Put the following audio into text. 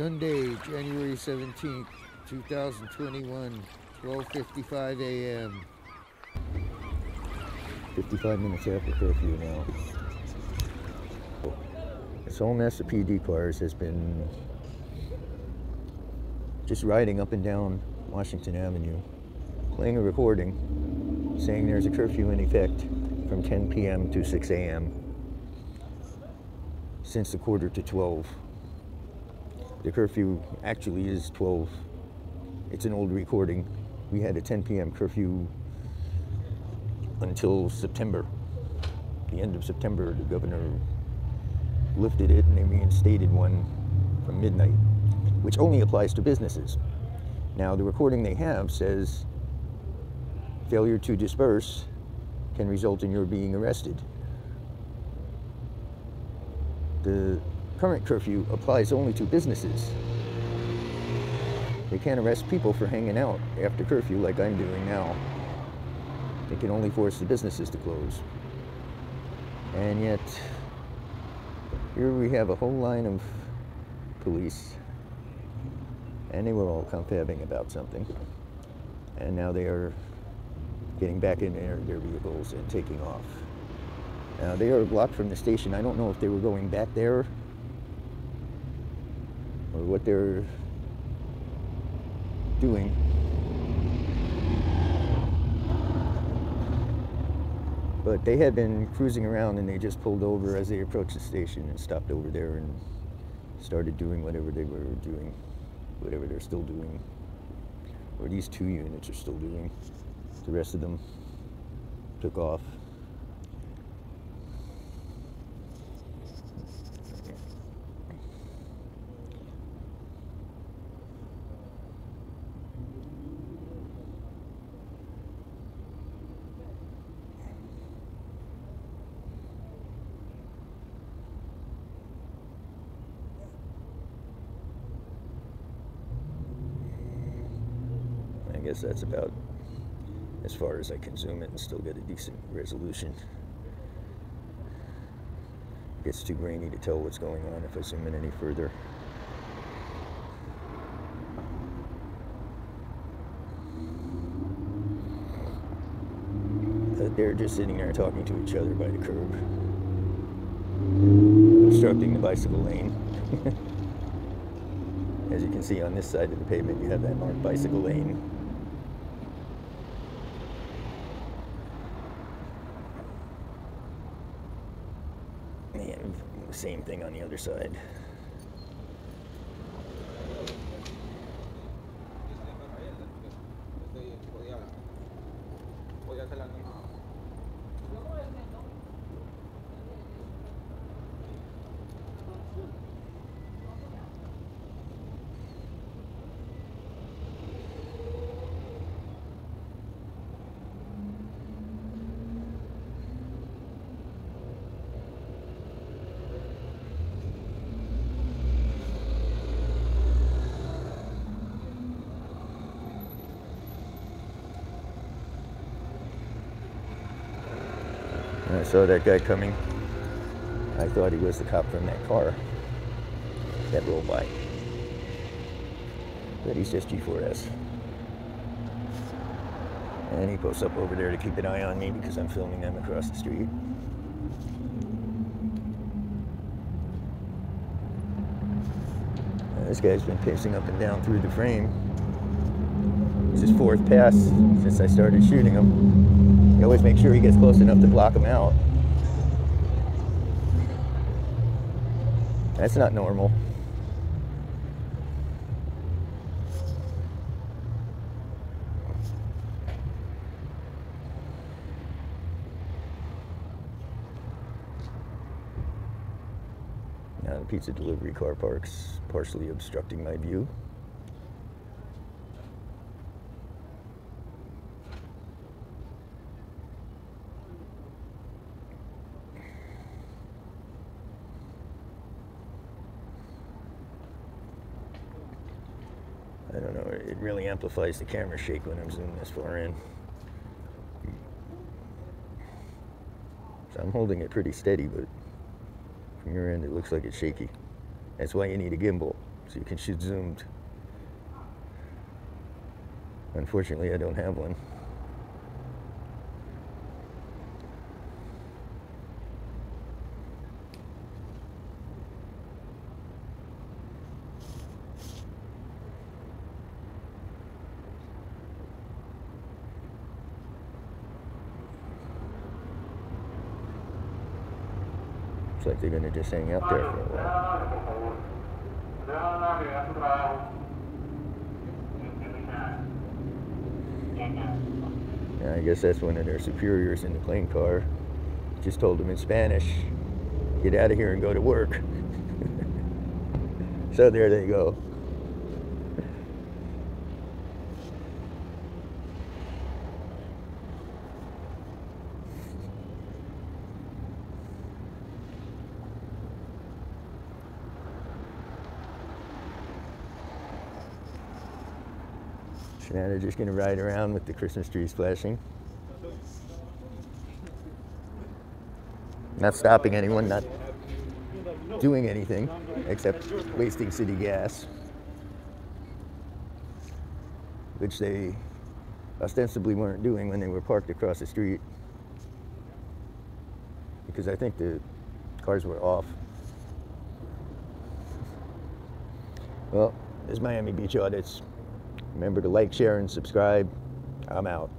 Sunday, January 17th, 2021, 12.55 a.m. 55 minutes after curfew now. This whole mess of PD cars has been just riding up and down Washington Avenue, playing a recording saying there's a curfew in effect from 10 p.m. to 6 a.m. since the quarter to 12. The curfew actually is 12. It's an old recording. We had a 10 p.m. curfew until September. The end of September, the governor lifted it and they reinstated one from midnight, which only applies to businesses. Now, the recording they have says failure to disperse can result in your being arrested. The current curfew applies only to businesses. They can't arrest people for hanging out after curfew like I'm doing now. They can only force the businesses to close. And yet, here we have a whole line of police, and they were all confabbing about something. And now they are getting back in their, their vehicles and taking off. Now, they are blocked from the station. I don't know if they were going back there or what they're doing. But they had been cruising around and they just pulled over as they approached the station and stopped over there and started doing whatever they were doing, whatever they're still doing, or these two units are still doing. The rest of them took off. I guess that's about as far as I can zoom it and still get a decent resolution. It gets too grainy to tell what's going on if I zoom in any further. But they're just sitting there talking to each other by the curb, obstructing the bicycle lane. As you can see on this side of the pavement, you have that marked bicycle lane. And same thing on the other side. I saw that guy coming. I thought he was the cop from that car that rolled by. But he's just G4S. And he posts up over there to keep an eye on me because I'm filming them across the street. This guy's been pacing up and down through the frame. It's his fourth pass since I started shooting him. He always make sure he gets close enough to block him out. That's not normal. Now the pizza delivery car parks partially obstructing my view. I don't know, it really amplifies the camera shake when I'm zooming this far in. So I'm holding it pretty steady, but from your end it looks like it's shaky. That's why you need a gimbal, so you can shoot zoomed. Unfortunately, I don't have one. Looks like they're gonna just hang out there for a while. Yeah, I guess that's one of their superiors in the plain car. Just told them in Spanish, get out of here and go to work. so there they go. So now they're just gonna ride around with the Christmas trees flashing. Not stopping anyone, not doing anything except wasting city gas, which they ostensibly weren't doing when they were parked across the street because I think the cars were off. Well, there's Miami Beach Audits. Remember to like, share, and subscribe. I'm out.